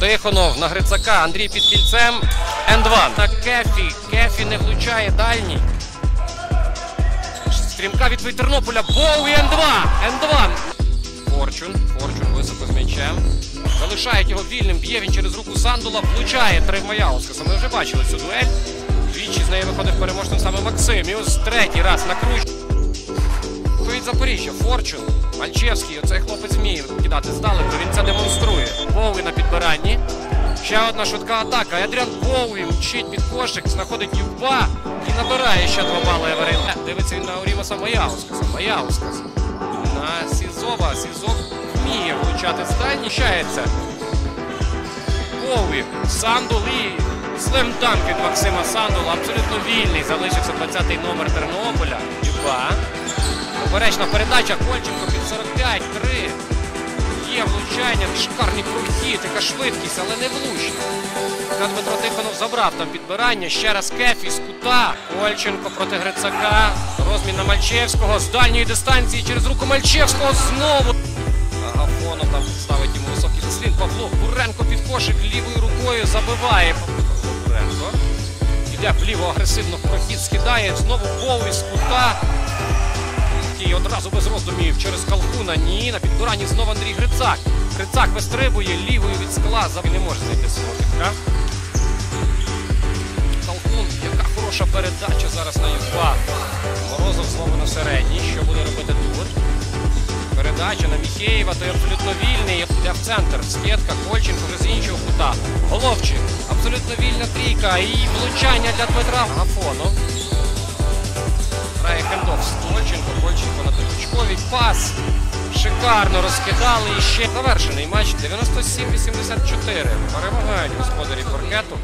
Тихонов на Грицака. Андрій під кільцем. N2. На Кефі. Кефі не влучає дальній. Стрімка від Тернополя. Боуі Н2. Н2. Форчун. Форчун високо з м'ячем. Залишають його вільним. Б'є він через руку Сандула. Влучає тримає Яускаса. Ми вже бачили цю дуель. Двічі з неї виходив переможним саме Максим. І третій раз на круч. Від Запоріжжя, Форчун, Мальчевський, оцей хлопець вміє кидати здалеку, він це демонструє. Боуі на підбиранні. Ще одна швидка атака. Едріан Боуі мчить під кошик, знаходить Юба і набирає ще два бали Еверин. Е, Дивиться він на Орімаса Маяускаса. Маяускас. На Сізова. Сізов вміє влучати з дальні. Щається. Боуі, Сандул і слемданк від Максима Сандула. Абсолютно вільний. Залишився 20-й номер Тернополя. Юба. Поперечна передача Кольченко під 45, 3. Є влучання, шикарний прохід, яка швидкість, але не влучно. Та Дмитро Тихонов забрав там підбирання. Ще раз Кефі з кута. Кольченко проти Грицака. Розмін на Мальчевського з дальньої дистанції через руку Мальчевського знову. Агафонов там ставить йому високий заслін. Павло Буренко під кошик лівою рукою забиває. Павло Буренко. Вліво агресивно в прохід скидає. Знову Боуі з кута. І одразу без роздумів через Калкуна. Ні, на підбиранні знову Андрій Грицак. Грицак вистрибує лівою від скла. Не може зайти Сотика. Калкун, яка хороша передача зараз на Юфа. Морозов знову на середній. Що буде робити тут? Передача на Міхеєва, той абсолютно вільний. Йде в центр. Скидка, Кольченко вже з іншого кута. Головчик. Абсолютно вільна трійка. І влучання для Дмитра Гафону. Хендов Кольченко на точковий пас. Шикарно розкидали і ще завершений матч 97-84. Перемагають господарі паркету.